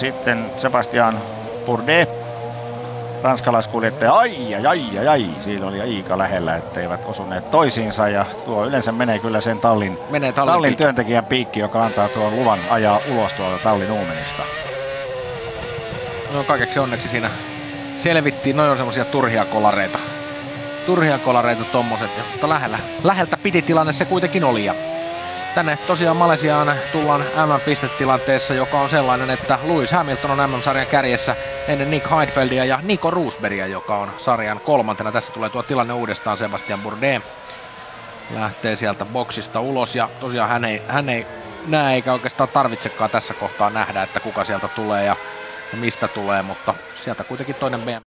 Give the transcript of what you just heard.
Sitten Sebastian Bourdais, ranskalaiskuljettaja, ai ai ai ai, ai. siinä oli aika lähellä, etteivät osuneet toisiinsa ja tuo yleensä menee kyllä sen tallin, menee tallin, tallin työntekijän piikki, joka antaa tuon luvan ajaa ulos tuolta tallin uumenista. No kaikeksi onneksi siinä selvittiin, noin on semmosia turhia kolareita. Turhia kolareita tommoset, mutta lähellä, läheltä piti tilanne se kuitenkin oli. Ja tänne tosiaan Malesiaan tullaan MM-pistetilanteessa, joka on sellainen, että Lewis Hamilton on MM-sarjan kärjessä ennen Nick Heidfeldia ja Nico Roosbergia, joka on sarjan kolmantena. Tässä tulee tuo tilanne uudestaan Sebastian Bourdais lähtee sieltä boksista ulos ja tosiaan hän ei, hän ei näe eikä oikeastaan tarvitsekaan tässä kohtaa nähdä, että kuka sieltä tulee ja, mistä tulee, mutta sieltä kuitenkin toinen BM